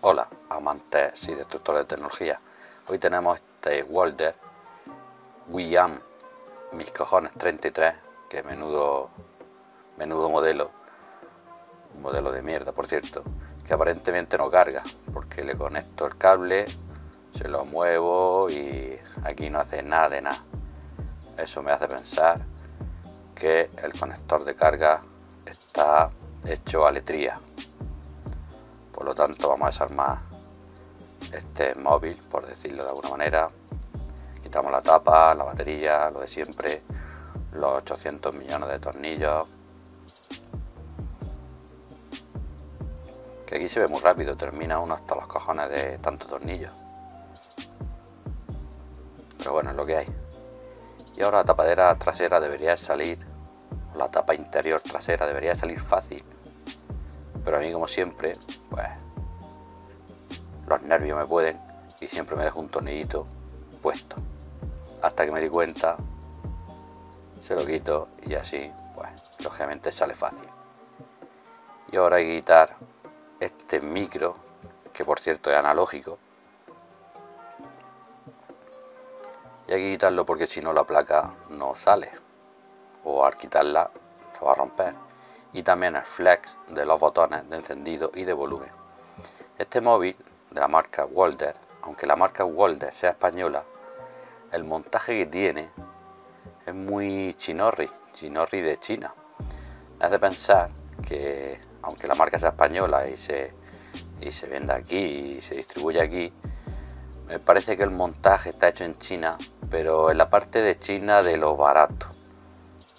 Hola, amantes y destructores de tecnología. Hoy tenemos este Walder William Mis cojones 33, que menudo, menudo modelo, un modelo de mierda por cierto, que aparentemente no carga, porque le conecto el cable, se lo muevo y aquí no hace nada de nada. Eso me hace pensar que el conector de carga está hecho a letría por lo tanto vamos a desarmar este móvil por decirlo de alguna manera. Quitamos la tapa, la batería, lo de siempre los 800 millones de tornillos. Que aquí se ve muy rápido, termina uno hasta los cojones de tantos tornillos pero bueno es lo que hay. Y ahora la tapadera trasera debería salir la tapa interior trasera debería salir fácil pero a mí como siempre pues los nervios me pueden y siempre me dejo un tornillito puesto. Hasta que me di cuenta, se lo quito y así, pues, lógicamente sale fácil. Y ahora hay que quitar este micro, que por cierto es analógico. Y hay que quitarlo porque si no la placa no sale. O al quitarla se va a romper y también el flex de los botones de encendido y de volumen. Este móvil de la marca Walder, aunque la marca Walder sea española, el montaje que tiene es muy chinorri, chinorri de China. Me hace pensar que, aunque la marca sea española y se, y se venda aquí y se distribuye aquí, me parece que el montaje está hecho en China, pero en la parte de China de lo barato,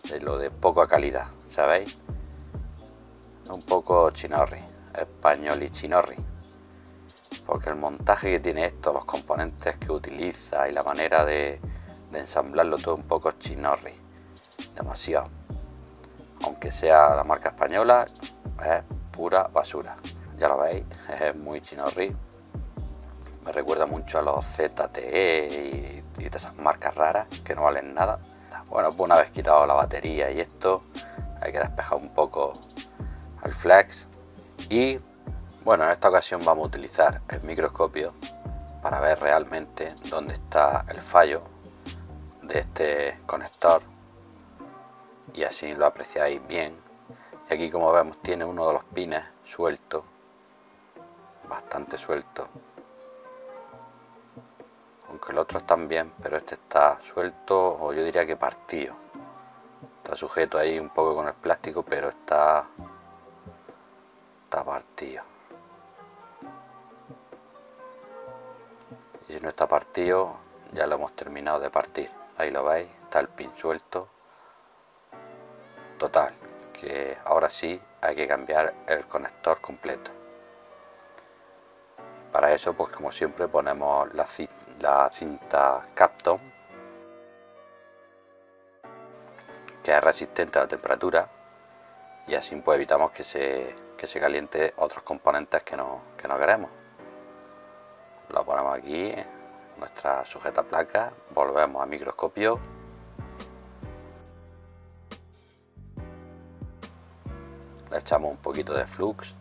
de lo de poca calidad, ¿sabéis? Un poco chinorri, español y chinorri. Porque el montaje que tiene esto, los componentes que utiliza y la manera de, ensamblarlo todo un poco chinorri. Demasiado. Aunque sea la marca española, es pura basura. Ya lo veis, es muy chinorri. Me recuerda mucho a los ZTE y, y todas esas marcas raras que no valen nada. Bueno, pues una vez quitado la batería y esto, hay que despejar un poco al flex y bueno en esta ocasión vamos a utilizar el microscopio para ver realmente dónde está el fallo de este conector y así lo apreciáis bien. Y aquí como vemos tiene uno de los pines suelto bastante suelto aunque los otros también pero este está suelto o yo diría que partido. Está sujeto ahí un poco con el plástico pero está está partido. Y si no está partido, ya lo hemos terminado de partir. Ahí lo veis, está el pin suelto. Total, que ahora sí hay que cambiar el conector completo. Para eso, pues como siempre, ponemos la, la cinta Capton, que es resistente a la temperatura, y así pues evitamos que se que se caliente otros componentes que no, que no queremos. Lo ponemos aquí, nuestra sujeta placa, volvemos a microscopio. Le echamos un poquito de flux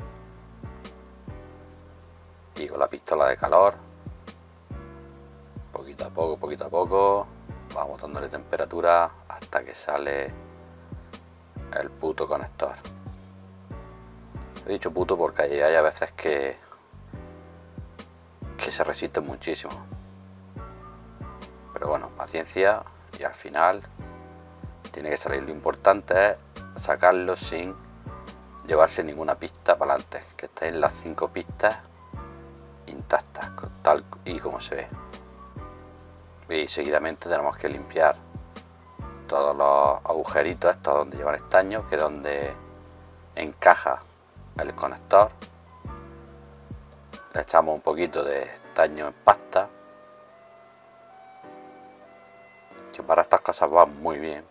y con la pistola de calor, poquito a poco, poquito a poco, vamos dándole temperatura hasta que sale el puto conector. He dicho puto porque hay, a veces que, que se resisten muchísimo. Pero bueno, paciencia y al final tiene que salir. Lo importante es sacarlo sin llevarse ninguna pista para adelante, que estén las cinco pistas intactas, tal y como se ve. Y seguidamente tenemos que limpiar todos los agujeritos estos donde llevan estaño, que es donde encaja el conector, le echamos un poquito de estaño en pasta, que para estas cosas va muy bien.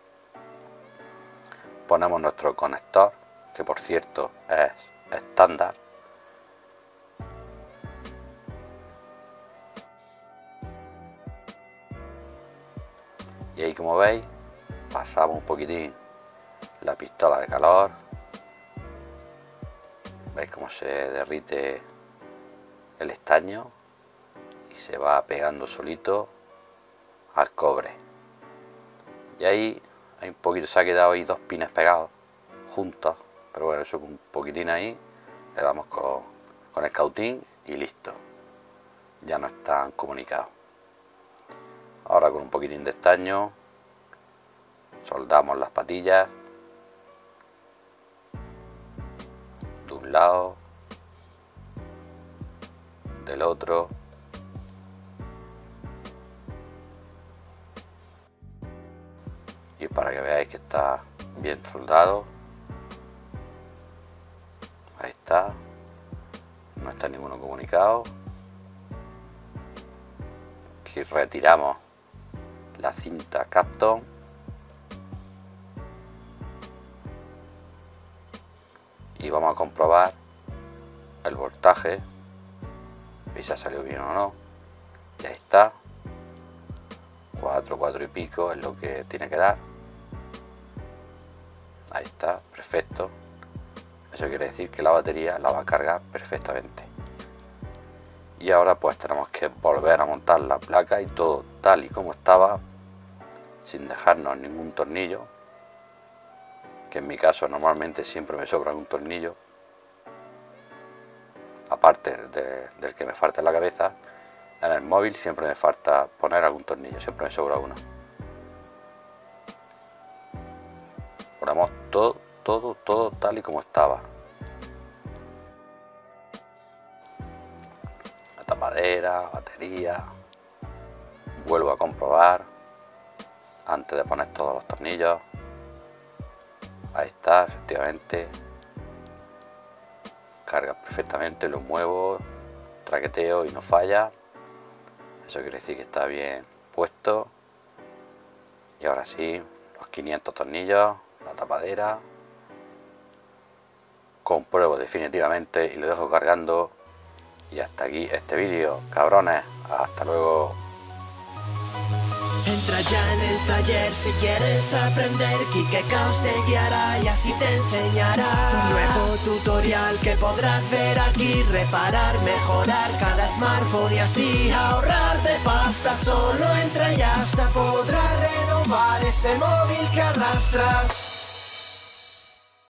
Ponemos nuestro conector, que por cierto es estándar. Y ahí como veis, pasamos un poquitín la pistola de calor. Veis cómo se derrite el estaño y se va pegando solito al cobre. Y ahí hay un poquito se ha quedado ahí dos pines pegados juntos. Pero bueno eso un poquitín ahí le damos con, con el cautín y listo. Ya no están comunicados ahora con un poquitín de estaño soldamos las patillas de un lado del otro. Y para que veáis que está bien soldado ahí está no está ninguno comunicado. Aquí retiramos la cinta Capton vamos a comprobar el voltaje si ha salido bien o no. Y ahí está. 4, 4 y pico es lo que tiene que dar. Ahí está, perfecto. Eso quiere decir que la batería la va a cargar perfectamente. Y ahora pues tenemos que volver a montar la placa y todo tal y como estaba sin dejarnos ningún tornillo que en mi caso normalmente siempre me sobra un tornillo aparte del que me falta en la cabeza en el móvil siempre me falta poner algún tornillo siempre me sobra uno. Ponemos todo todo todo tal y como estaba. La tapadera, batería vuelvo a comprobar antes de poner todos los tornillos ahí está efectivamente. Carga perfectamente lo muevo traqueteo y no falla. Eso quiere decir que está bien puesto. Y ahora sí los 500 tornillos la tapadera. Compruebo definitivamente y lo dejo cargando. Y hasta aquí este vídeo cabrones. Hasta luego Entra ya en el taller si quieres aprender Kike Caos te guiará y así te enseñará. Un nuevo tutorial que podrás ver aquí Reparar, mejorar cada smartphone y así ahorrarte pasta. Solo entra y hasta podrás renovar ese móvil que arrastras